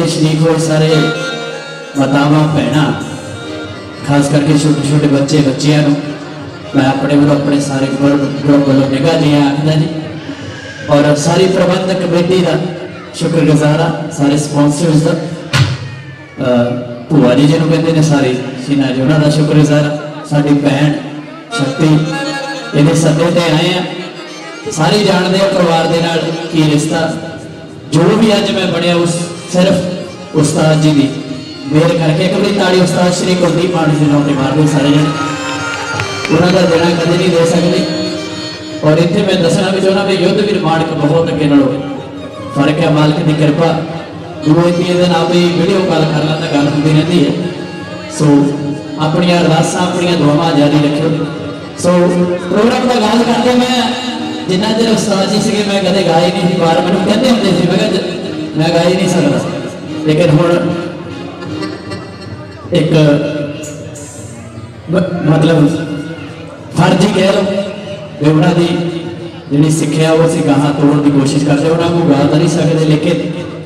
ਫਤਿਹ ਮੌਕੇ ਤੇ ਸ਼ਰੀਕ ਹੋਏ ਸਾਰੇ ਮਾਤਾਵਾਂ ਭੈਣਾਂ ਖਾਸ ਕਰਕੇ ਛੋਟੇ ਛੋਟੇ ਬੱਚੇ ਬੱਚਿਆਂ ਨੂੰ ਮੈਂ ਆਪਣੇ ਵੱਲੋਂ ਆਪਣੇ ਸਾਰੇ ਗਰੁੱਪ ਵੱਲੋਂ ਨਿਗਾਹ ਜੀ ਆਖਦਾ ਜੀ ਔਰ ਸਾਰੀ ਪ੍ਰਬੰਧਕ ਕਮੇਟੀ ਦਾ ਸ਼ੁਕਰਗੁਜ਼ਾਰ ਹਾਂ ਸਾਰੇ ਸਪਾਂਸਰਸ ਦਾ ਅਹ ਭੂਆ ਜੀ ਜਿਹਨੂੰ ਕਹਿੰਦੇ ਨੇ ਸਾਰੇ ਸੀਨਾ ਜੀ ਉਹਨਾਂ ਦਾ ਸ਼ੁਕਰਗੁਜ਼ਾਰ ਹਾਂ। ਸਾਡੀ ਭੈਣ ਸ਼ਕਤੀ ਇਹਦੇ ਸੱਦੇ ਤੇ ਆਏ ਆ ਸਾਰੇ ਜਾਣਦੇ ਆ ਪਰਿਵਾਰ ਦੇ ਨਾਲ ਕੀ ਰਿਸ਼ਤਾ ਜੋ ਵੀ ਅੱਜ ਮੈਂ ਬਣਿਆ ਉਸ ਸਿਰਫ ਉਸਤਾਦ ਜੀ ਦੀ ਮਿਹਰ ਕਰਕੇ ਇੱਕ ਵਾਰੀ ਤਾੜੀ ਉਸਤਾਦ ਸ਼੍ਰੀ ਕੁਲਦੀਪ ਮਾਨ ਜੀ ਨੂੰ ਤੇ ਮਾਰਦੇ ਸਾਰੇ ਜਣੇ ਉਹਨਾਂ ਦਾ ਦੇਣਾ ਕਦੇ ਨਹੀਂ ਦੇ ਸਕਦੇ ਔਰ ਇੱਥੇ ਮੈਂ ਦੱਸਣਾ ਵੀ ਚਾਹੁੰਦਾ ਵੀ ਯੁੱਧ ਵੀਰ ਮਾਨਕ ਬਹੁਤ ਅੱਗੇ ਨਾਲੋਂ ਫਰਕ ਹੈ ਮਾਲਕ ਦੀ ਕਿਰਪਾ ਗੁਰੂ ਇੱਥੇ ਦੇ ਨਾਲ ਵੀ ਵੀਡੀਓ ਕਾਲ ਕਰ ਲਾਂ ਤਾਂ ਗੱਲ ਹੁੰਦੀ ਰਹਿੰਦੀ ਹੈ ਸੋ ਆਪਣੀਆਂ ਅਰਦਾਸਾਂ ਆਪਣੀਆਂ ਦੁਆਵਾਂ ਜਾਰੀ ਰੱਖਿਓ ਸੋ ਪ੍ਰੋਗਰਾਮ ਦਾ ਆਗਾਜ਼ ਕਰਦੇ ਮੈਂ ਜਿੰਨਾ ਚਿਰ ਉਸਤਾਦ ਜੀ ਸੀਗੇ ਮੈਂ ਕਦੇ ਗਾਏ ਨਹੀਂ ਸੀ ਬਾਰ ਮੈਨੂੰ ਕਹਿੰਦੇ ਹੁੰਦੇ ਸੀ ਮੈਂ ਕਿਹਾ ਜ- ਮੈਂ ਗਾ ਹੀ ਨਹੀਂ ਸਕਦਾ ਲੇਕਿਨ ਹੁਣ ਇੱਕ ਮ- ਮਤਲਬ ਫਰਜ਼ ਹੀ ਕਹਿ ਲਓ ਵੀ ਉਹਨਾਂ ਦੀ ਜਿਹੜੀ ਸਿੱਖਿਆ ਉਹ ਅਸੀਂ ਗਾਹਾਂ ਤੋੜਨ ਦੀ ਕੋਸ਼ਿਸ਼ ਕਰਦੇ ਉਹਨਾਂ ਨੂੰ ਗਾ ਤਾਂ ਨਹੀਂ ਸਕਦੇ ਲੇਕਿਨ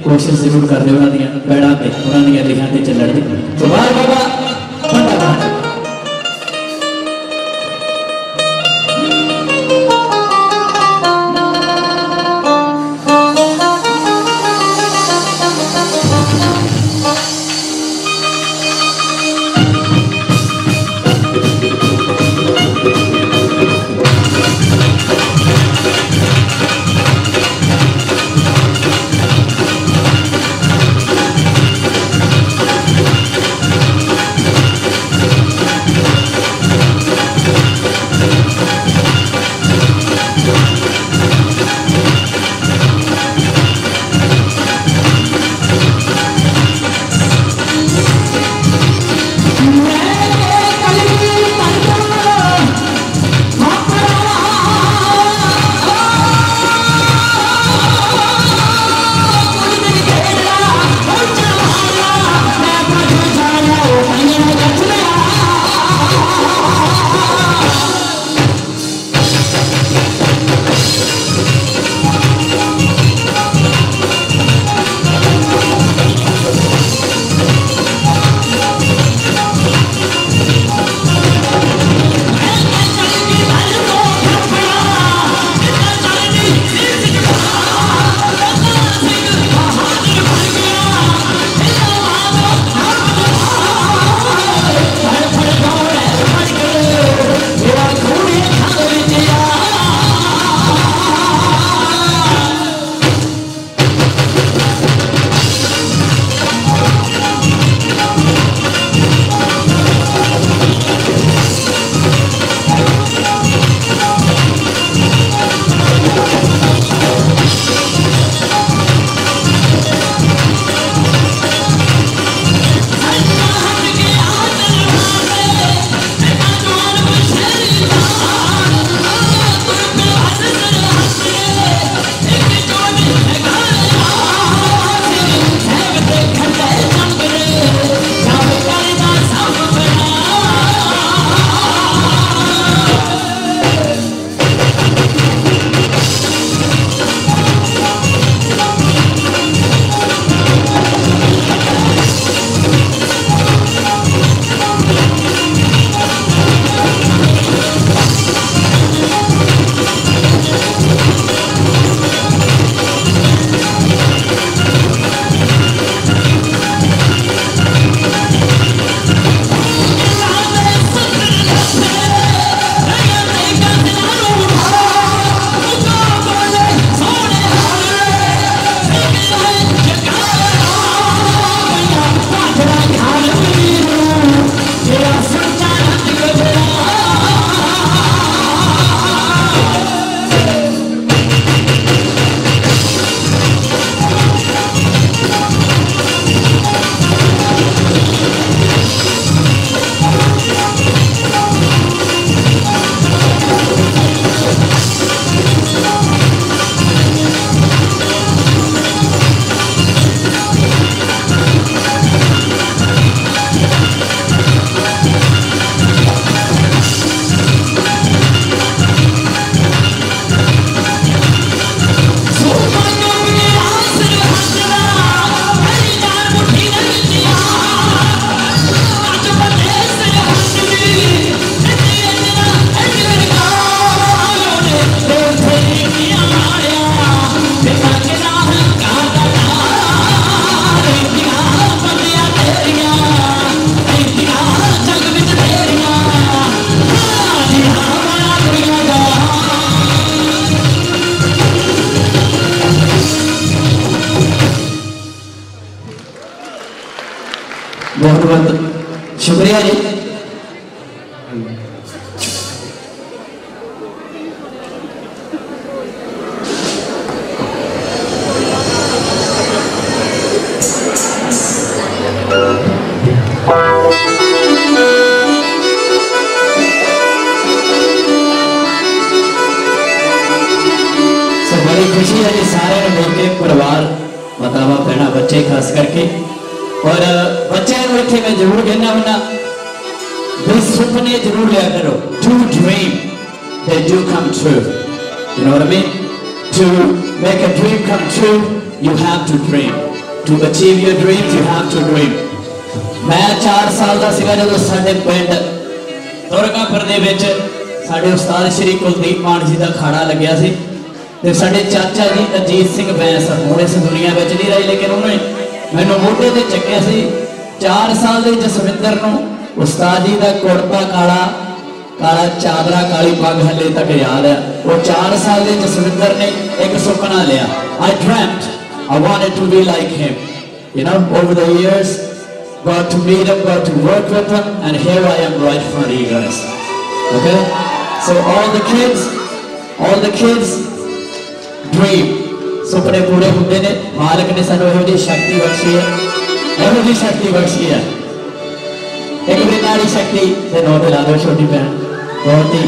ਕੋਸ਼ਿਸ਼ ਜ਼ਰੂਰ ਕਰਦੇ ਉਹਨਾਂ ਦੀਆਂ ਪੈੜਾਂ ਤੇ ਉਹਨਾਂ ਦੀਆਂ ਲਿਖਾਂ ਤੇ ਚੱਲਣ ਦੀ ਸੋ ਬਾਹਰ ਬਾਬਾ बहुत बहुत शुक्रिया जी to achieve your dreams you have to dream ਮੈਂ 4 ਸਾਲ ਦਾ ਸੀਗਾ ਜਦੋਂ ਸਾਡੇ ਪਿੰਡ ਦੁਰਗਾਪੁਰ ਦੇ ਵਿੱਚ ਸਾਡੇ ਉਸਤਾਦ ਸ਼੍ਰੀ ਕੁਲਦੀਪ ਮਾਨ ਜੀ ਦਾ ਖਾੜਾ ਲੱਗਿਆ ਸੀ ਤੇ ਸਾਡੇ ਚਾਚਾ ਜੀ ਅਜੀਤ ਸਿੰਘ ਬੈਂਸ ਹੁਣ ਇਸ ਦੁਨੀਆ ਵਿੱਚ ਨਹੀਂ ਰਹੇ ਲੇਕਿਨ ਉਹਨੇ ਮੈਨੂੰ ਮੋਢੇ ਤੇ ਚੱਕਿਆ ਸੀ 4 ਸਾਲ ਦੇ ਜਸਵਿੰਦਰ ਨੂੰ ਉਸਤਾਦ ਜੀ ਦਾ ਕੁੜਤਾ ਕਾਲਾ ਕਾਲਾ ਚਾਦਰਾ ਕਾਲੀ ਪੱਗ ਹੱਲੇ ਤੱਕ ਯਾਦ ਹੈ ਉਹ 4 ਸਾਲ ਦੇ ਜਸਵਿੰਦਰ ਨੇ ਇੱਕ ਸੁਪਨਾ ਲਿਆ I dreamt I wanted to be like him you know over the years got to meet him got to work with him and here I am right in front of you guys okay so all the kids all the kids dream ਸੁਪਨੇ ਪੂਰੇ ਹੁੰਦੇ ਨੇ ਮਾਲਕ ਨੇ ਸਾਨੂੰ ਇਹੋ ਜਿਹੀ ਸ਼ਕਤੀ ਬਖਸ਼ੀ ਹੈ ਇਹੋ ਜਿਹੀ ਸ਼ਕਤੀ ਬਖਸ਼ੀ ਹੈ ਇੱਕ ਵੀ ਨਾਰੀ ਸ਼ਕਤੀ ਦੇ ਨੋਟ ਲਾ ਦਿਓ ਛੋਟੀ ਭੈਣ ਬਹੁਤ ਹੀ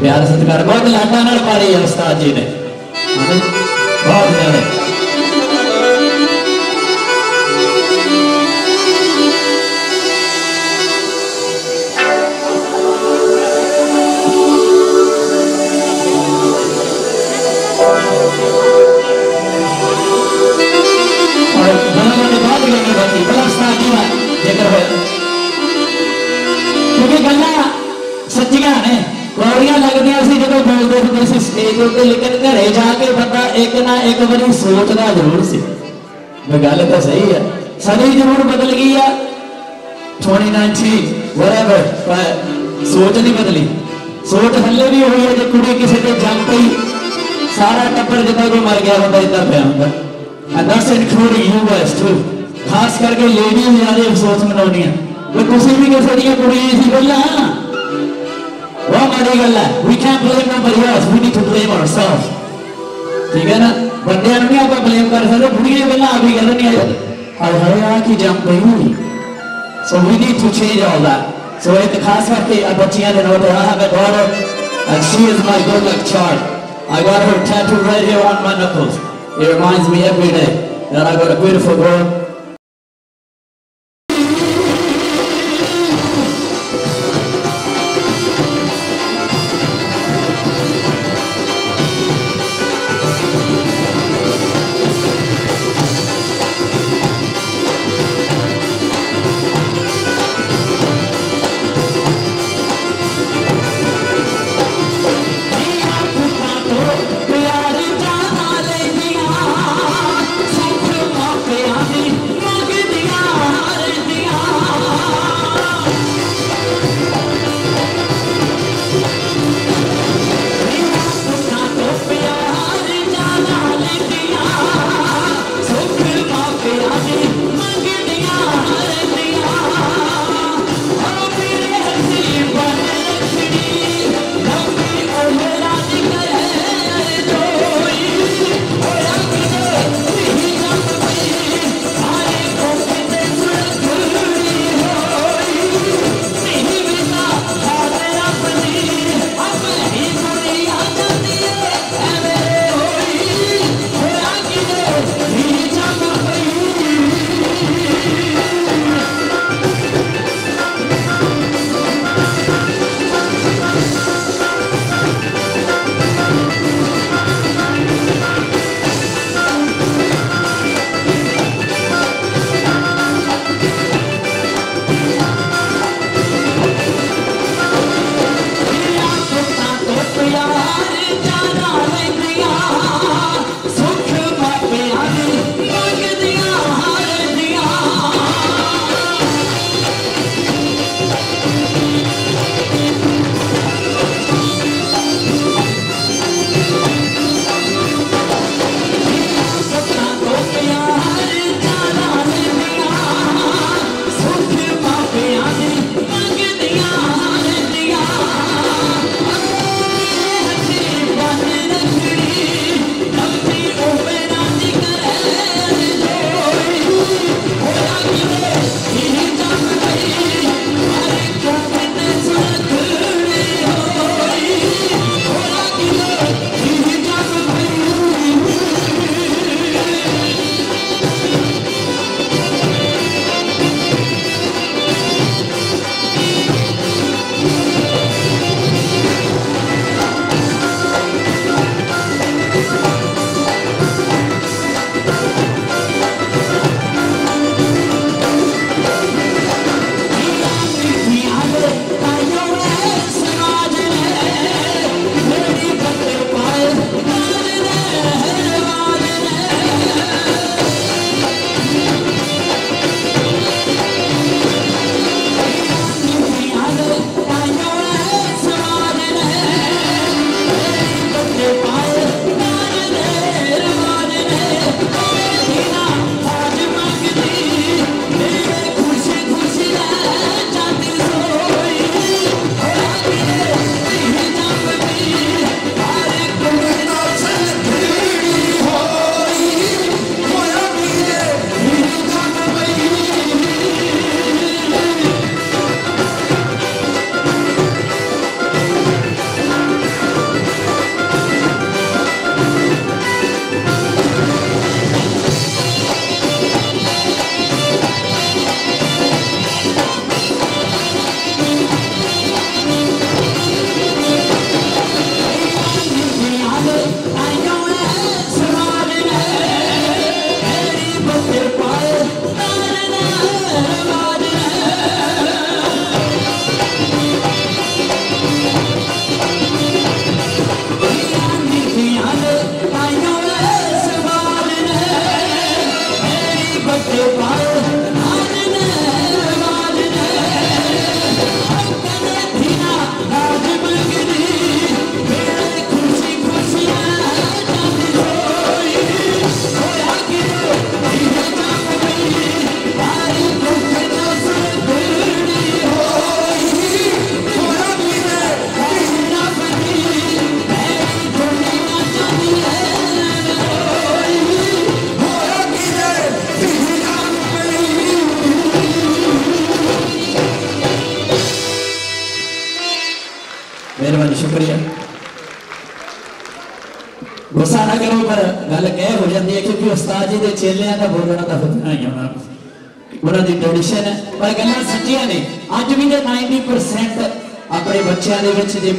ਪਿਆਰ ਸਤਿਕਾਰ ਬਹੁਤ ਲਾਡਾ ਨਾਲ ਪਾੜੀ ਹੈ ਉਸਤਾਦ ਜੀ ਨੇ ਹਾਂਜੀ? ਬਹੁਤ ਜ਼ਿਆਦਾ ਕਿਉਂਕਿ ਗੱਲਾਂ ਸੱਚੀਆਂ ਨੇ ਕੌੜੀਆਂ ਲੱਗਦੀਆਂ ਸੀ ਜਦੋਂ ਬੋਲਦੇ ਹੁੰਦੇ ਸੀ ਸਟੇਜ ਉੱਤੇ ਲੇਕਿਨ ਘਰੇ ਜਾ ਕੇ ਬੰਦਾ ਇੱਕ ਨਾ ਇੱਕ ਵਾਰੀ ਸੋਚਦਾ ਜ਼ਰੂਰ ਸੀ ਵੀ ਗੱਲ ਤਾਂ ਸਹੀ ਹੈ ਸਦੀ ਜ਼ਰੂਰ ਬਦਲ ਗਈ ਆ 2019 whatever ਪਰ ਸੋਚ ਨਹੀਂ ਬਦਲੀ ਸੋਚ ਹੱਲੇ ਵੀ ਹੋਈ ਹੈ ਜੇ ਕੁੜੀ ਕਿਸੇ ਤੇ ਜੰਮ ਪਈ ਸਾਰਾ ਟੱਬਰ ਜਿੱਦਾਂ ਕੋਈ ਮਰ ਗਿਆ ਹੁੰਦਾ ਇਦਾਂ ਪਿਆ ਹੁੰਦਾ and that's including you guys too ਖਾਸ ਕਰਕੇ ਲੇਡੀਜ਼ ਜ਼ਿਆਦਾ ਅਫਸੋਸ ਮਨਾਉਂਦੀਆਂ Wrong We can't blame nobody else. We need to blame ourselves. ठीक है ना बंदे हमने आपका ब्लेम कर सकते बुढ़िए बोला अभी गलत नहीं आया और हरियाणा की जाम नहीं हुई so we need to change all that so एक खास करके बच्चियां ने note I have a daughter and she is my good luck charm I got her tattoo right here on my It reminds me every day that I got a beautiful girl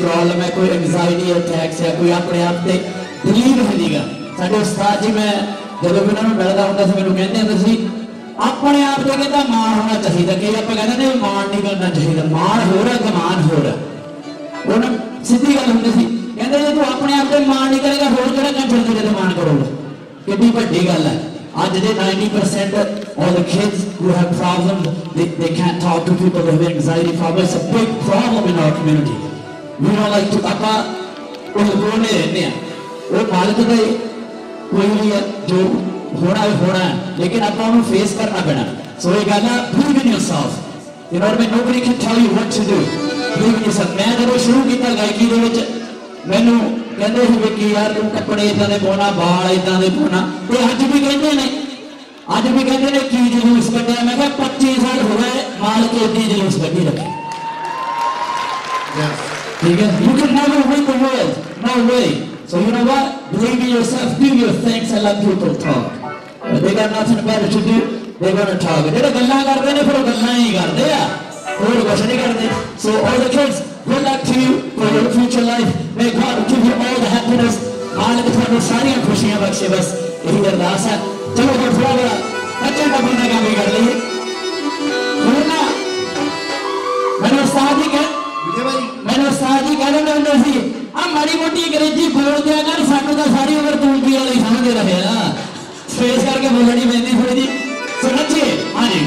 problem ਹੈ ਕੋਈ anxiety attacks ਹੈ ਕੋਈ ਆਪਣੇ ਆਪ ਤੇ believe ਹੁੰਦੀਗਾ ਸਾਡੇ ਉਸਤਾਦ ਜੀ ਮੈਂ ਜਦੋਂ ਵੀ ਉਹਨਾਂ ਨੂੰ ਮਿਲਦਾ ਹੁੰਦਾ ਸੀ ਮੈਨੂੰ ਕਹਿੰਦੇ ਹੁੰਦੇ ਸੀ ਆਪਣੇ ਆਪ ਤੇ ਕਹਿੰਦਾ ਮਾਣ ਹੋਣਾ ਚਾਹੀਦਾ ਕਿ ਆਪਾਂ ਕਹਿੰਦੇ ਨੇ ਮਾਣ ਨਹੀਂ ਕਰਨਾ ਚਾਹੀਦਾ ਮਾਣ ਹੋਰ ਹੈ ਗਮਾਨ ਹੋਰ ਹੈ ਉਹਨਾਂ ਸਿੱਧੀ ਗੱਲ ਹੁੰਦੀ ਸੀ ਕਹਿੰਦੇ ਜੇ ਤੂੰ ਆਪਣੇ ਆਪ ਤੇ ਮਾਣ ਨਹੀਂ ਕਰੇਗਾ ਹੋਰ ਕਿਹੜਾ ਕੰਮ ਤੇਰੇ ਤੇ ਮਾਣ ਕਰੂਗਾ ਕਿੰਨੀ ਵੱਡੀ ਗੱਲ ਹੈ ਅੱਜ ਦੇ 90% of the kids who have problems they, they can't talk to people who have anxiety problems it's a big problem in our community we don't like to ਆਪਾਂ ਉਹ ਕੋਨੇ ਰਹਿੰਦੇ ਆ ਉਹ ਮਾਲਕ ਦਾ ਹੀ ਕੋਈ ਨਹੀਂ ਹੈ ਜੋ ਹੋਣਾ ਹੈ ਹੋਣਾ ਹੈ ਲੇਕਿਨ ਆਪਾਂ ਉਹਨੂੰ ਫੇਸ ਕਰਨਾ ਪੈਣਾ ਸੋ ਇਹ ਗੱਲ ਆ believe in yourself you know what I mean nobody can tell you what to do believe in yourself ਮੈਂ ਜਦੋਂ ਸ਼ੁਰੂ ਕੀਤਾ ਗਾਇਕੀ ਦੇ ਵਿੱਚ ਮੈਨੂੰ ਕਹਿੰਦੇ ਸੀ ਵੀ ਕਿ ਯਾਰ ਤੂੰ ਕੱਪੜੇ ਇਦਾਂ ਦੇ ਪਾਉਣਾ ਵਾਲ ਇਦਾਂ ਦੇ ਪਾਉਣਾ ਤੇ ਅੱਜ ਵੀ ਕਹਿੰਦੇ ਨੇ ਅੱਜ ਵੀ ਕਹਿੰਦੇ ਨੇ ਕੀ ਜਲੂਸ ਕੱਢਿਆ ਮੈਂ ਕਿਹਾ 25 ਸਾਲ ਹੋ ਗਏ ਮਾਲਕ ਇਦਾਂ ਜਲੂਸ ਕੱਢੀ ਰੱਖੇ Yes. ਠੀਕ ਹੈ you can never win the world no way so you know what believe in yourself do your things and let people talk If they got nothing better to do they're gonna talk ਜਿਹੜੇ ਗੱਲਾਂ ਕਰਦੇ ਨੇ ਫਿਰ ਉਹ ਗੱਲਾਂ ਹੀ ਕਰਦੇ ਆ ਹੋਰ ਕੁਛ ਨਹੀਂ ਕਰਦੇ so all the kids good luck to you for your future life may God give you all the happiness ਮਾਲਕ ਤੁਹਾਨੂੰ ਸਾਰੀਆਂ ਖੁਸ਼ੀਆਂ ਬਖਸ਼ੇ ਬਸ ਇਹੀ ਅਰਦਾਸ ਹੈ ਚਲੋ ਫਿਰ ਥੋੜਾ ਜਿਹਾ ਬੱਚੇ ਦਾ ਬੰਦਾ ਕੰਮ ਹੀ ਕਰ ਲਈਏ ਹੁਣ ਨਾ ਮੈਨੂੰ ਉਸਤਾਦ ਜੀ ਕਹਿ ਵਿਜੇ ਭਾਈ ਮੈਨੂੰ ਉਸਤਾਦ ਜੀ ਕਹਿੰਦੇ ਹੁੰਦੇ ਸੀ ਆ ਮਾੜੀ ਮੋਟੀ ਅੰਗਰੇਜ਼ੀ ਬੋਲ ਦਿਆ ਕਰ ਸਾਨੂੰ ਤਾਂ ਸਾਰੀ ਉਮਰ ਤੁਲਕੀ ਵਾਲੀ ਸਮਝਦੇ ਰਹੇ ਆ। ਸਪੇਸ ਕਰਕੇ ਬੋਲਣੀ ਪੈਂਦੀ ਥੋੜੀ ਜੀ ਸੋ ਨੱਚੀਏ ਹਾਂਜੀ।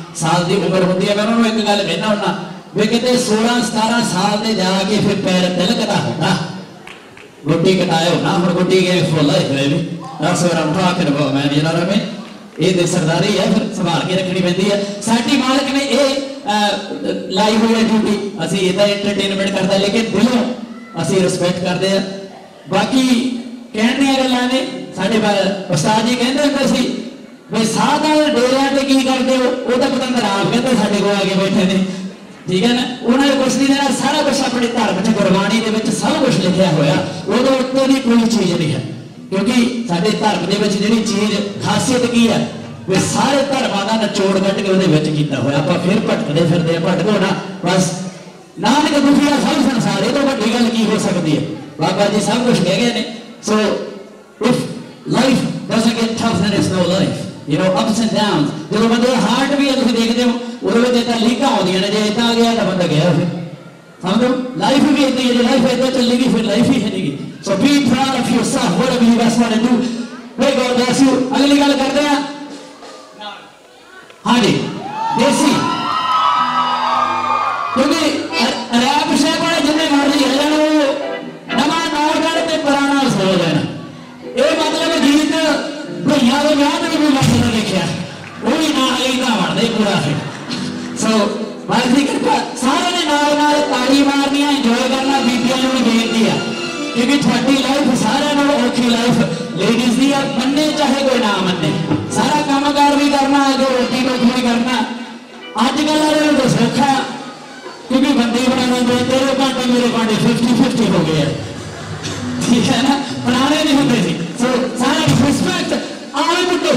साल की उम्र होती है, मैं उन्होंने एक गल कहना हूँ वे कहते सोलह, सतारह साल से जाके फिर पैर तिलकता होना। गोटी कटाए होना, हम गोटी गए फुल मैं जरा रवे ये सरदारी है, फिर संभाल के रखनी पैंती है। साड़ी मालक ने लाई हुई है ड्यूटी। असं यदा एंटरटेनमेंट करता लेकिन दिलों असं रिस्पैक्ट करते हैं। बाकी कहने गए ने जी कहते होंगे ਕਹਿਣ ਸਾਡੇ ਬਾ- ਵੀ ਸਾਧਾਂ ਡੇਰਿਆਂ ਤੇ ਕੀ ਕਰਦੇ ਹੋ? ਉਹ ਤਾਂ ਪਤੰਦਰ ਆਪ ਕਹਿੰਦੇ ਸਾਡੇ ਕੋਲ ਆ ਕੇ ਬੈਠੇ ਨੇ। ਠੀਕ ਹੈ ਨਾ? ਉਹਨਾਂ ਨੇ ਕੁਛ ਨਹੀਂ ਦੇਣਾ ਸਾਰਾ ਕੁਝ ਆਪਣੇ ਧਰਮ ਚ, ਗੁਰਬਾਣੀ ਦੇ ਵਿੱਚ ਸਭ ਕੁਝ ਲਿਖਿਆ ਹੋਇਆ। ਉਹਦੇ ਉੱਤੇ ਦੀ ਕੋਈ ਚੀਜ਼ ਨਹੀਂ ਹੈ। ਕਿਉਂਕਿ ਸਾਡੇ ਧਰਮ ਦੇ ਵਿੱਚ ਜਿਹੜੀ ਚੀਜ਼, ਖਾਸੀਅਤ ਕੀ ਹੈ? ਵੀ ਸਾਰੇ ਧਰਮਾਂ ਦਾ ਨਿਚੋੜ ਕੱਢ ਕੇ ਉਹਦੇ ਵਿੱਚ ਕੀਤਾ ਹੋਇਆ। ਆਪਾਂ ਫਿਰ ਭਟਕਦੇ ਫਿਰਦੇ ਆ ਭਟਕੋ ਨਾ। ਬਸ ਨਾਨਕ ਦੁਖੀਆ ਸਭ ਸੰਸਾਰ, ਇਹ ਤੋਂ ਵੱਡੀ ਗੱਲ ਕੀ ਹੋ ਸਕਦੀ ਹੈ? ਬਾਬਾ ਜੀ ਸਭ ਕੁਝ ਕਹਿ ਗਏ ਨੇ। So if life doesn't get tough, then it's no life you know ups and downs ਜਦੋਂ ਬੰਦੇ ਦਾ ਹਾਰਟ ਵੀ ਹੈ ਤੁਸੀਂ ਦੇਖਦੇ ਹੋ ਉਹਦੇ ਵਿੱਚ ਤਾਂ ਲੀਕਾਂ ਆਉਂਦੀਆਂ ਨੇ ਜੇ ਇਦਾਂ ਆ ਗਿਆ ਤਾਂ ਬੰਦਾ ਗਿਆ ਫਿਰ ਸਮਝੋ ਲਾਈਫ ਵੀ ਇਦਾਂ ਜੇ ਲਾਈਫ ਇਦਾਂ ਚੱਲੇਗੀ ਫਿਰ ਲਾਈਫ ਹੀ ਹੈ ਨਹੀਂਗੀ so be proud of yourself whatever you guys want to do may God bless you ਅਗਲੀ ਗੱਲ ਕਰਦੇ ਆ ਹਾਂਜੀ ਦੇਸੀ ਕਿਉਂਕਿ ਲੈਂਦਾ ਵੜਦੇ ਪੂਰਾ ਫਿਰ ਸੋ ਮਾਲਕ ਦੀ ਕਿਰਪਾ ਸਾਰਿਆਂ ਨੇ ਨਾਲ ਨਾਲ ਤਾੜੀ ਮਾਰਨੀਆਂ ਇੰਜੋਏ ਕਰਨਾ ਬੀਬੀਆਂ ਨੂੰ ਵੀ ਬੇਨਤੀ ਆ ਕਿਉਂਕਿ ਤੁਹਾਡੀ ਲਾਈਫ ਸਾਰਿਆਂ ਨਾਲੋਂ ਔਖੀ ਲਾਈਫ ਲੇਡੀਜ਼ ਦੀ ਆ ਮੰਨੇ ਚਾਹੇ ਕੋਈ ਨਾ ਮੰਨੇ ਸਾਰਾ ਕੰਮਕਾਰ ਵੀ ਕਰਨਾ ਅਗਰ ਰੋਟੀ ਟੋਕ ਵੀ ਕਰਨਾ ਅੱਜ ਕੱਲ੍ਹ ਵਾਲੇ ਨੂੰ ਤਾਂ ਸੌਖਾ ਕਿਉਂਕਿ ਬੰਦੇ ਬਣਾਉਣੇ ਦੇ ਤੇਰੇ ਭਾਂਡੇ ਮੇਰੇ ਭਾਂਡੇ 50 50 ਹੋ ਗਏ ਆ ਠੀਕ ਹੈ ਨਾ ਪੁਰਾਣੇ ਨਹੀਂ ਹੁੰਦੇ ਸੀ ਸੋ ਸਾਰਾ ਰਿਸਪੈਕਟ ਆਏ ਮੁੱਢੇ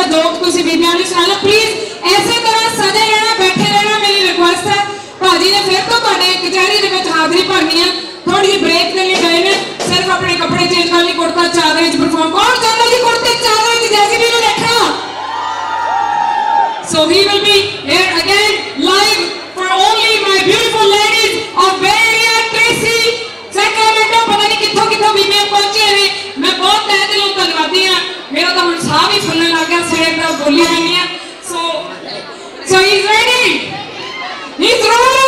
ਤੇ ਨੇ ਇੱਕ ਅੱਧਾ ਜੋਕ ਤੁਸੀਂ ਬੀਬੀਆਂ ਨੂੰ ਸੁਣਾ ਲਓ ਪਲੀਜ਼ ਐਸੇ ਤਰ੍ਹਾਂ ਸਜੇ ਰਹਿਣਾ ਬੈਠੇ ਰਹਿਣਾ ਮੇਰੀ ਰਿਕੁਐਸਟ ਹੈ ਭਾਜੀ ਨੇ ਫਿਰ ਤੋਂ ਤੁਹਾਡੇ ਕਚਹਿਰੀ ਦੇ ਵਿੱਚ ਹਾਜ਼ਰੀ ਭਰਨੀ ਹੈ ਥੋੜੀ ਜਿਹੀ ਬ੍ਰੇਕ ਦੇ ਲਈ ਗਏ ਨੇ ਸਿਰਫ ਆਪਣੇ ਕੱਪੜੇ ਚੇਂਜ ਕਰਨ ਲਈ ਕੁੜਤਾ ਚਾਦਰ ਵਿੱਚ ਪਰਫਾਰਮ ਕੌਣ ਚਾਹੁੰਦਾ ਜੀ ਕੁੜਤੇ ਚਾਦਰ ਵਿੱਚ ਜੈਸੀ ਵੀ ਨੂੰ ਦੇਖਣਾ So he will be here again live for only my beautiful ladies of Bay Area, Tracy, Sacramento. ਪਤਾ ਨਹੀਂ ਕਿੱਥੋਂ ਕਿੱਥੋਂ ਬੀਬੀਆਂ ਪਹੁੰਚੀਆਂ ਨੇ ਮੈਂ ਬਹੁਤ ਤਹਿ ਦਿਲੋਂ ਧੰਨਵਾਦੀ ਹਾਂ मेरा तो मनसाह भी फुलने लग गया सिरे पर बोली बनी है। So so is ready is rolling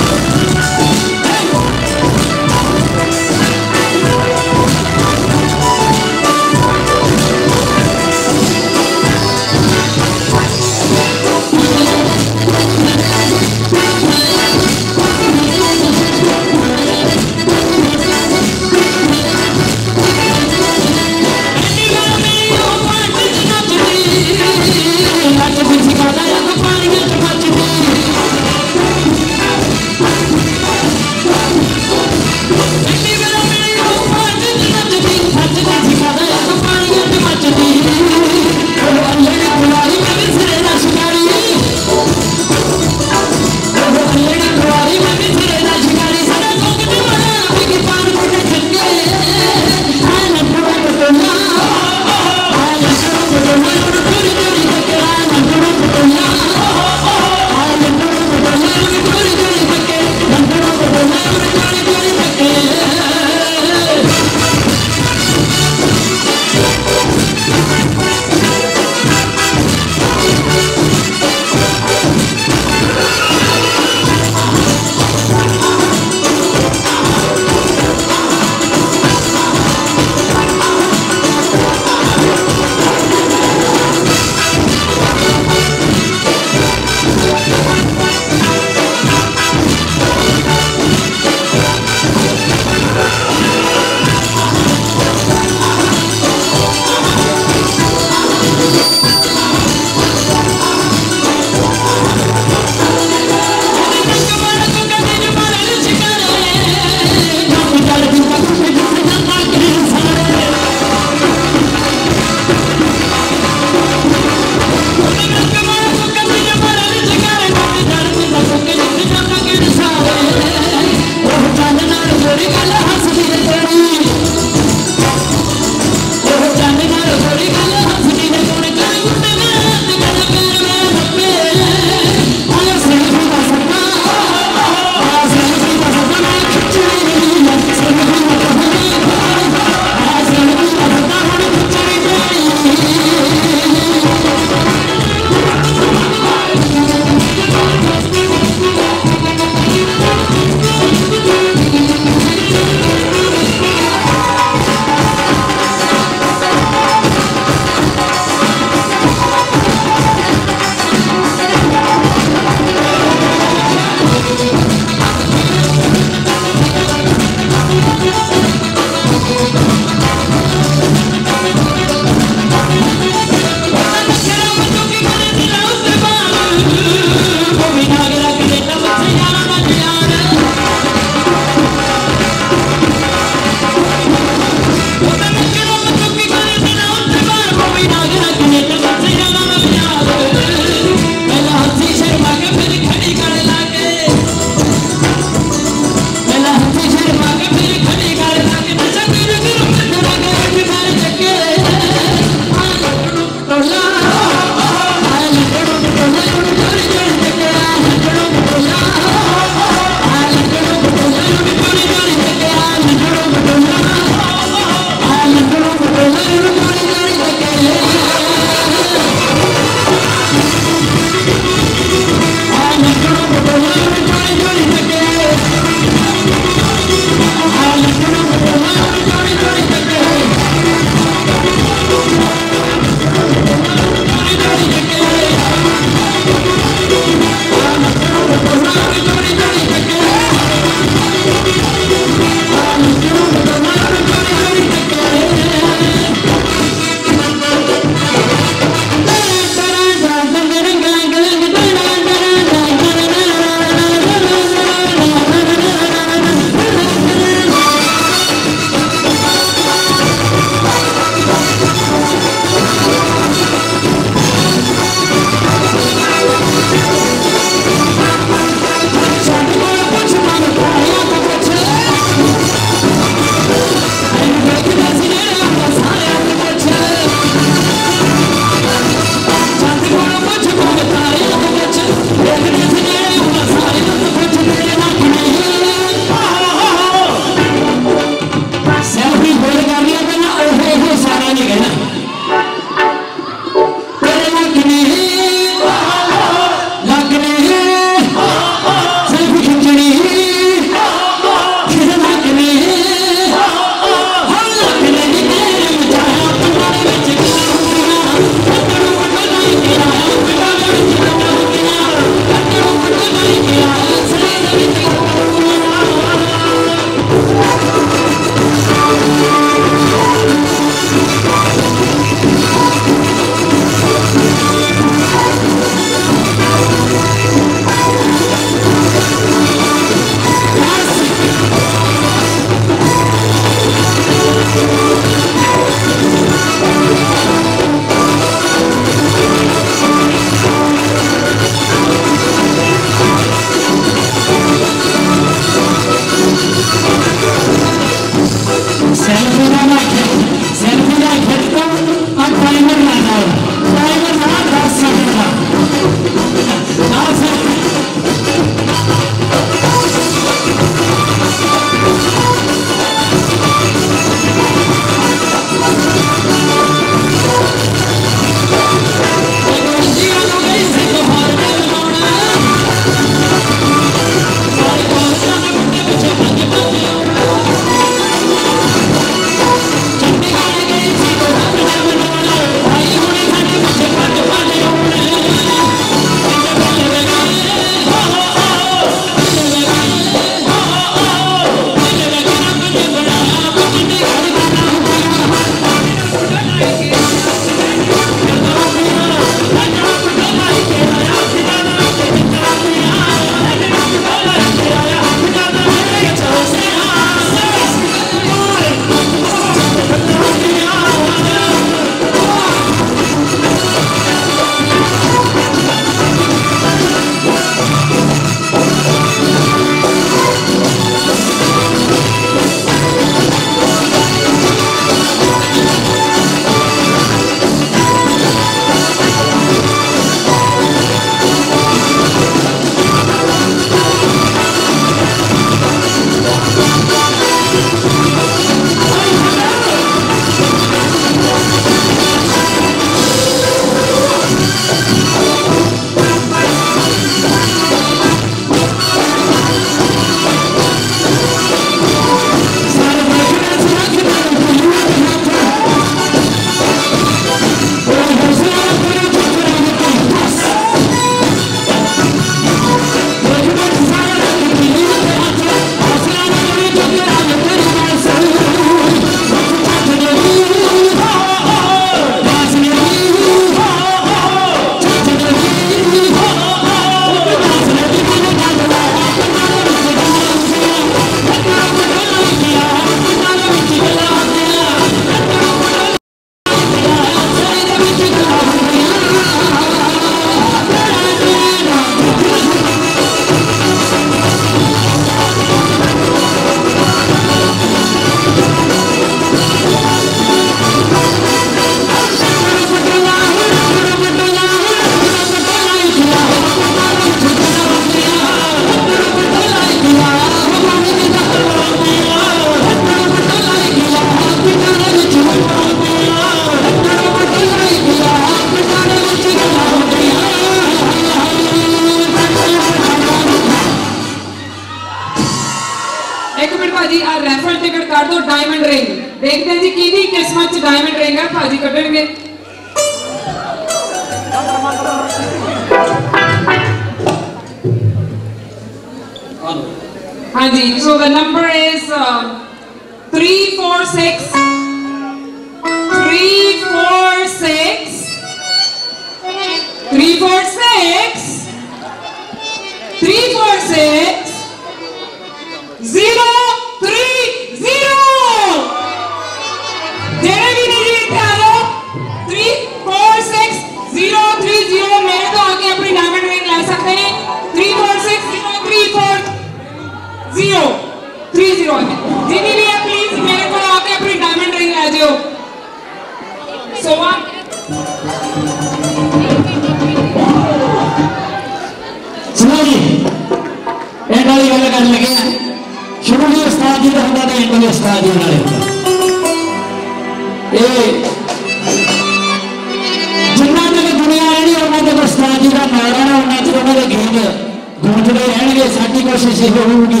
ਗੂੰਜਦੇ ਰਹਿਣਗੇ ਸਾਡੀ ਕੋਸ਼ਿਸ਼ ਇਹ ਹੋਊਗੀ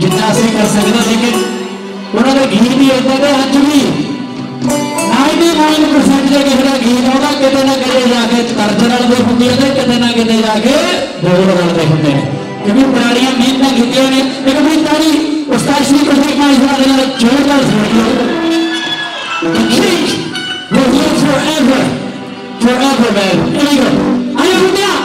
ਜਿੰਨਾ ਅਸੀਂ ਕਰ ਸਕਦੇ ਲੇਕਿਨ ਉਹਨਾਂ ਦੇ ਗੀਤ ਵੀ ਇਦਾਂ ਦੇ ਅੱਜ ਵੀ 99% ਦੇ ਕਿਸੇ ਦਾ ਗੀਤ ਆਉਂਦਾ ਕਿਤੇ ਨਾ ਕਿਤੇ ਜਾ ਕੇ ਤਰਜ ਰਲਦੇ ਹੁੰਦੇ ਆ ਤੇ ਕਿਤੇ ਨਾ ਕਿਤੇ ਜਾ ਕੇ ਬੋਲ ਰਲਦੇ ਹੁੰਦੇ ਨੇ ਕਿਉਂਕਿ ਪੁਰਾਣੀਆਂ ਮਿਹਨਤਾਂ ਕੀਤੀਆਂ ਨੇ ਇੱਕ ਵੀ ਤਾਰੀ ਉਸਤਾਦ ਸ਼੍ਰੀ ਕ੍ਰਿਸ਼ਨ ਮਾਈ ਸਾਹਿਬ ਦੇ ਨਾਲ ਜੋਰਦਾਰ ਸੁਣੀਓ The king will live forever, forever, man. Here we go. Are you there?